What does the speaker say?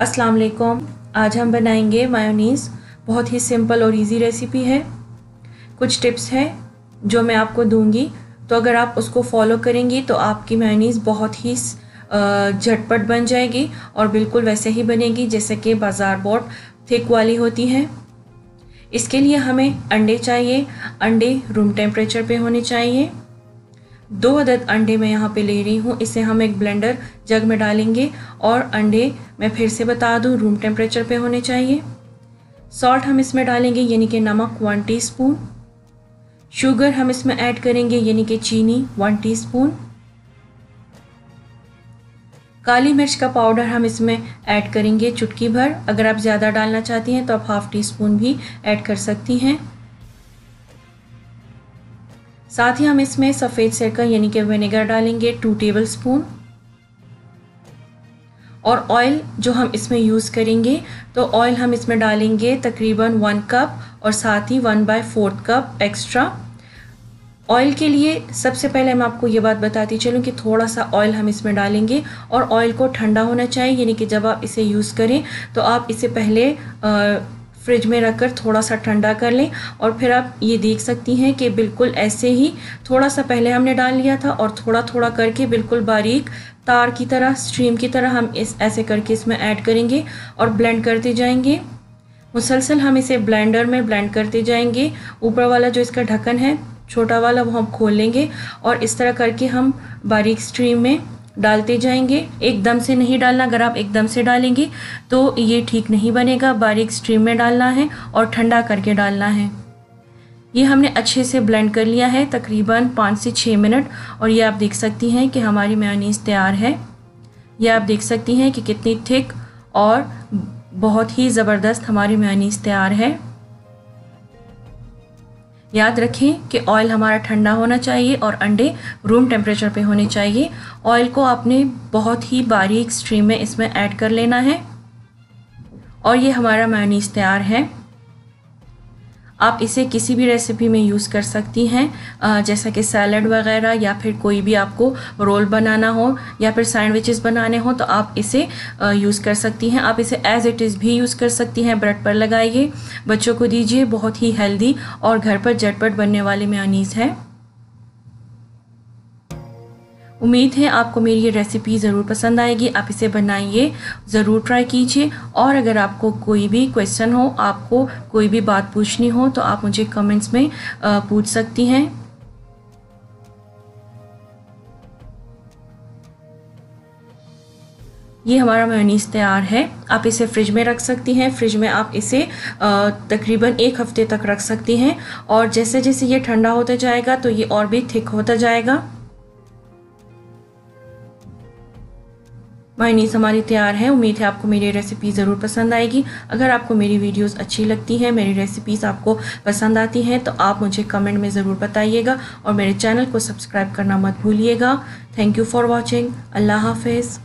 अस्सलाम वालेकुम आज हम बनाएँगे मायोनीज़। बहुत ही सिंपल और इजी रेसिपी है। कुछ टिप्स हैं जो मैं आपको दूँगी। तो अगर आप उसको फॉलो करेंगी तो आपकी मायोनीज़ बहुत ही झटपट बन जाएगी और बिल्कुल वैसे ही बनेगी, जैसे कि बाज़ार बोट थिक वाली होती है। इसके लिए हमें अंडे चाहिए। अंडे रूम टेम्परेचर पे होने चाहिए। दो अदद अंडे मैं यहाँ पे ले रही हूँ। इसे हम एक ब्लेंडर जग में डालेंगे और अंडे मैं फिर से बता दूँ रूम टेम्परेचर पे होने चाहिए। सॉल्ट हम इसमें डालेंगे, यानी कि नमक वन टीस्पून शुगर हम इसमें ऐड करेंगे, यानी कि चीनी वन टीस्पून काली मिर्च का पाउडर हम इसमें ऐड करेंगे चुटकी भर। अगर आप ज़्यादा डालना चाहती हैं तो आप हाफ़ टी स्पून भी ऐड कर सकती हैं। साथ ही हम इसमें सफ़ेद सिरका यानी कि विनेगर डालेंगे टू टेबल स्पून और ऑयल जो हम इसमें यूज़ करेंगे तो ऑयल हम इसमें डालेंगे तकरीबन वन कप और साथ ही one by fourth cup extra oil के लिए सबसे पहले मैं आपको ये बात बताती चलूँ कि थोड़ा सा ऑयल हम इसमें डालेंगे और ऑयल को ठंडा होना चाहिए यानी कि जब आप इसे यूज़ करें तो आप इसे पहले आ, फ्रिज में रखकर थोड़ा सा ठंडा कर लें। और फिर आप ये देख सकती हैं कि बिल्कुल ऐसे ही थोड़ा सा पहले हमने डाल लिया था और थोड़ा थोड़ा करके बिल्कुल बारीक तार की तरह, स्ट्रीम की तरह हम इस, ऐसे करके इसमें ऐड करेंगे और ब्लेंड करते जाएँगे। मुसलसल हम इसे ब्लेंडर में ब्लेंड करते जाएँगे। ऊपर वाला जो इसका ढक्कन है, छोटा वाला, वो हम खोल लेंगे और इस तरह करके हम बारीक स्ट्रीम में डालते जाएँगे। एकदम से नहीं डालना, अगर आप एकदम से डालेंगे तो ये ठीक नहीं बनेगा। बारीक स्ट्रीम में डालना है और ठंडा करके डालना है। ये हमने अच्छे से ब्लेंड कर लिया है, तकरीबन पाँच से छः मिनट। और ये आप देख सकती हैं कि हमारी मेयोनीज़ तैयार है। ये आप देख सकती हैं कि कितनी थिक और बहुत ही ज़बरदस्त हमारी मेयोनीज़ तैयार है। याद रखें कि ऑयल हमारा ठंडा होना चाहिए और अंडे रूम टेम्परेचर पे होने चाहिए। ऑयल को आपने बहुत ही बारीक स्ट्रीम में इसमें ऐड कर लेना है। और ये हमारा मायनीस तैयार है। आप इसे किसी भी रेसिपी में यूज़ कर सकती हैं जैसा कि सैलड वगैरह या फिर कोई भी आपको रोल बनाना हो या फिर सैंडविचेस बनाने हो तो आप इसे यूज़ कर सकती हैं। आप इसे एज़ इट इज़ भी यूज़ कर सकती हैं। ब्रेड पर लगाइए। बच्चों को दीजिए। बहुत ही हेल्दी और घर पर झटपट बनने वाले मेयोनीज़ है। उम्मीद है आपको मेरी ये रेसिपी ज़रूर पसंद आएगी। आप इसे बनाइए, ज़रूर ट्राई कीजिए और अगर आपको कोई भी क्वेश्चन हो, आपको कोई भी बात पूछनी हो तो आप मुझे कमेंट्स में पूछ सकती हैं। ये हमारा मेयोनीज़ तैयार है। आप इसे फ्रिज में रख सकती हैं। फ्रिज में आप इसे तकरीबन एक हफ़्ते तक रख सकती हैं। और जैसे जैसे ये ठंडा होता जाएगा तो ये और भी थिक होता जाएगा। मायनीस हमारी तैयार है। उम्मीद है आपको मेरी रेसिपी ज़रूर पसंद आएगी। अगर आपको मेरी वीडियोस अच्छी लगती हैं, मेरी रेसिपीज़ आपको पसंद आती हैं तो आप मुझे कमेंट में ज़रूर बताइएगा और मेरे चैनल को सब्सक्राइब करना मत भूलिएगा। थैंक यू फॉर वॉचिंग अल्लाह हाफिज़।